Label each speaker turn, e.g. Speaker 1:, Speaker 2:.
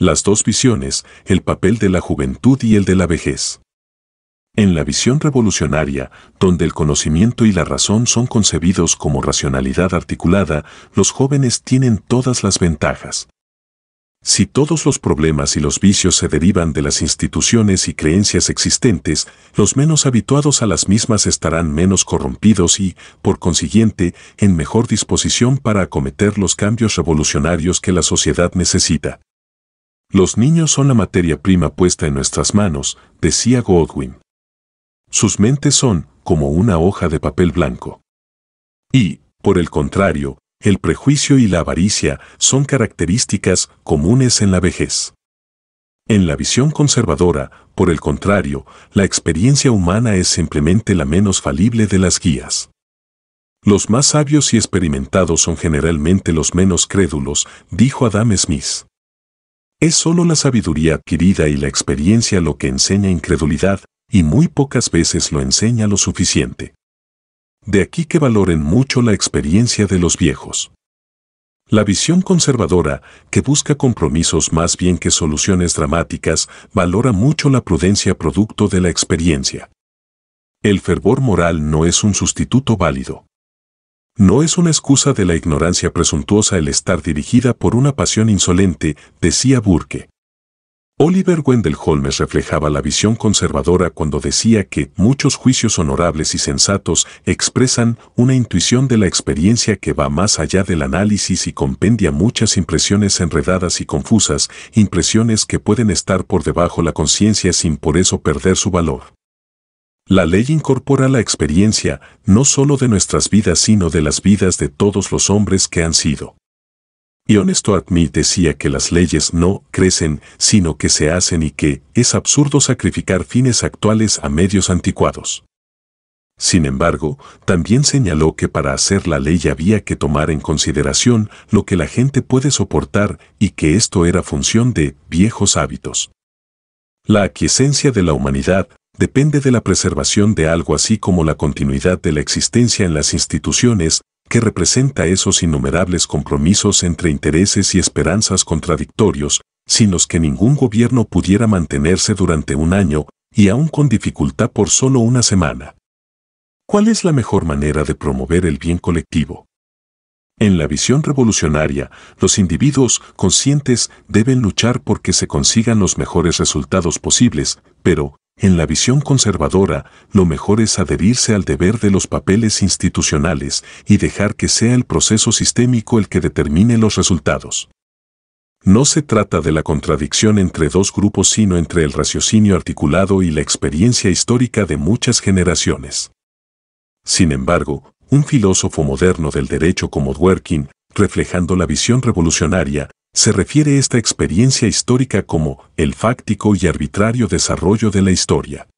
Speaker 1: Las dos visiones, el papel de la juventud y el de la vejez. En la visión revolucionaria, donde el conocimiento y la razón son concebidos como racionalidad articulada, los jóvenes tienen todas las ventajas. Si todos los problemas y los vicios se derivan de las instituciones y creencias existentes, los menos habituados a las mismas estarán menos corrompidos y, por consiguiente, en mejor disposición para acometer los cambios revolucionarios que la sociedad necesita. Los niños son la materia prima puesta en nuestras manos, decía Godwin. Sus mentes son como una hoja de papel blanco. Y, por el contrario, el prejuicio y la avaricia son características comunes en la vejez. En la visión conservadora, por el contrario, la experiencia humana es simplemente la menos falible de las guías. Los más sabios y experimentados son generalmente los menos crédulos, dijo Adam Smith. Es solo la sabiduría adquirida y la experiencia lo que enseña incredulidad, y muy pocas veces lo enseña lo suficiente. De aquí que valoren mucho la experiencia de los viejos. La visión conservadora, que busca compromisos más bien que soluciones dramáticas, valora mucho la prudencia producto de la experiencia. El fervor moral no es un sustituto válido. No es una excusa de la ignorancia presuntuosa el estar dirigida por una pasión insolente, decía Burke. Oliver Wendell Holmes reflejaba la visión conservadora cuando decía que muchos juicios honorables y sensatos expresan una intuición de la experiencia que va más allá del análisis y compendia muchas impresiones enredadas y confusas, impresiones que pueden estar por debajo la conciencia sin por eso perder su valor. La ley incorpora la experiencia no solo de nuestras vidas sino de las vidas de todos los hombres que han sido. Y Honesto Admit decía que las leyes no crecen, sino que se hacen y que es absurdo sacrificar fines actuales a medios anticuados. Sin embargo, también señaló que para hacer la ley había que tomar en consideración lo que la gente puede soportar y que esto era función de viejos hábitos. La aquiescencia de la humanidad depende de la preservación de algo así como la continuidad de la existencia en las instituciones, que representa esos innumerables compromisos entre intereses y esperanzas contradictorios, sin los que ningún gobierno pudiera mantenerse durante un año, y aún con dificultad por solo una semana. ¿Cuál es la mejor manera de promover el bien colectivo? En la visión revolucionaria, los individuos conscientes deben luchar porque se consigan los mejores resultados posibles, pero, en la visión conservadora, lo mejor es adherirse al deber de los papeles institucionales y dejar que sea el proceso sistémico el que determine los resultados. No se trata de la contradicción entre dos grupos sino entre el raciocinio articulado y la experiencia histórica de muchas generaciones. Sin embargo, un filósofo moderno del derecho como Dworkin, reflejando la visión revolucionaria, se refiere esta experiencia histórica como el fáctico y arbitrario desarrollo de la historia.